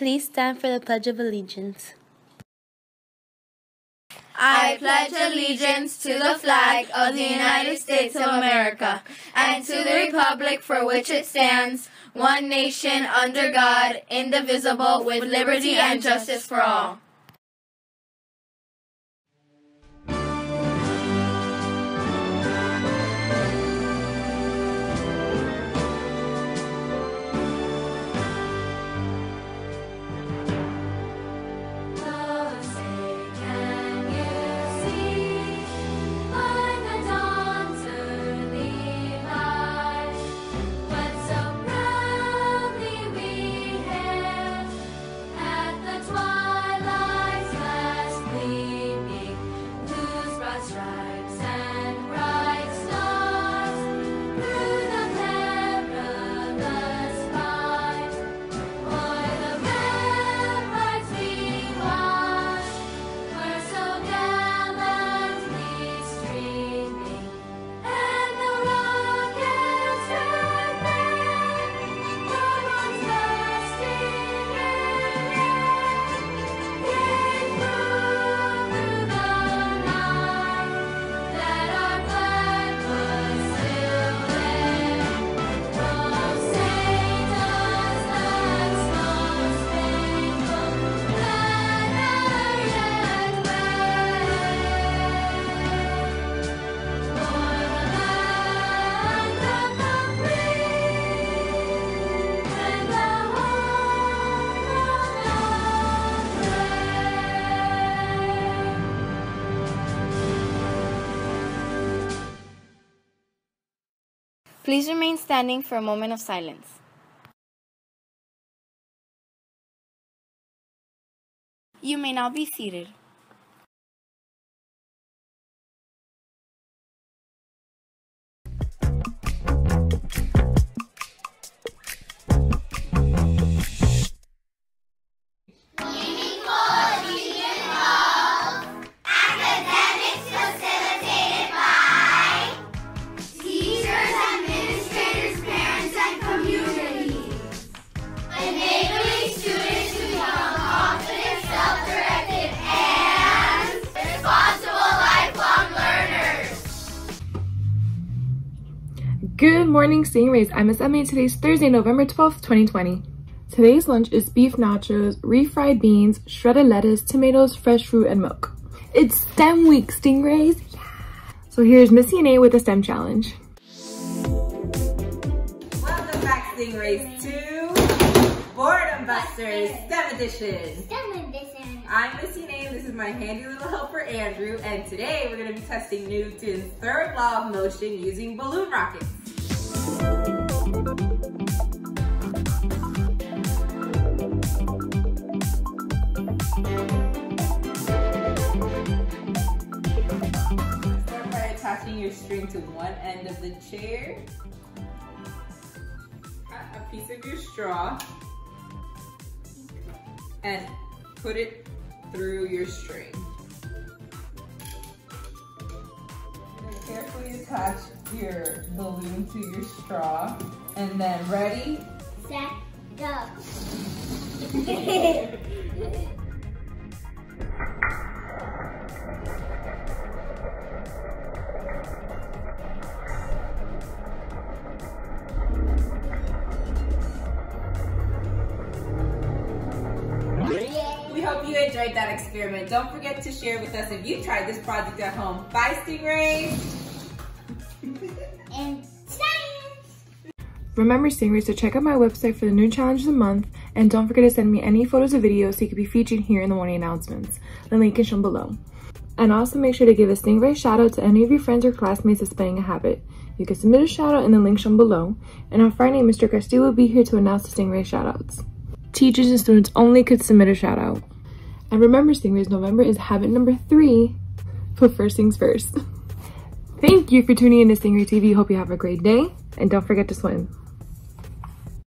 Please stand for the Pledge of Allegiance. I pledge allegiance to the flag of the United States of America and to the republic for which it stands, one nation under God, indivisible, with liberty and justice for all. Please remain standing for a moment of silence. You may now be seated. Good morning, Stingrays. I'm Miss Emma. Today's Thursday, November 12th, 2020. Today's lunch is beef nachos, refried beans, shredded lettuce, tomatoes, fresh fruit, and milk. It's STEM week, Stingrays. Yeah. So here's Missy and A with a STEM challenge. Welcome back, Stingrays, to Boredom Busters STEM Edition. STEM Edition. I'm Missy Name. This is my handy little helper, Andrew, and today we're going to be testing Newton's third law of motion using balloon rockets. Start by attaching your string to one end of the chair. Cut a piece of your straw and put it through your string. And attach your balloon to your straw and then ready? Set, go. We hope you enjoyed that experiment. Don't forget to share with us if you tried this project at home. Bye, Stingrays! And science. Remember, Stingrays, to check out my website for the new challenge of the month, and don't forget to send me any photos or videos so you can be featured here in the morning announcements. The link is shown below. And also make sure to give a Stingray shout out to any of your friends or classmates displaying a habit. You can submit a shout out in the link shown below. And on Friday, Mr. Castillo will be here to announce the Stingray shout outs. Teachers and students only could submit a shout out. And remember, Stingrays, November is habit number three. Put first things first. Thank you for tuning in to Stingray TV. Hope you have a great day. And don't forget to swim.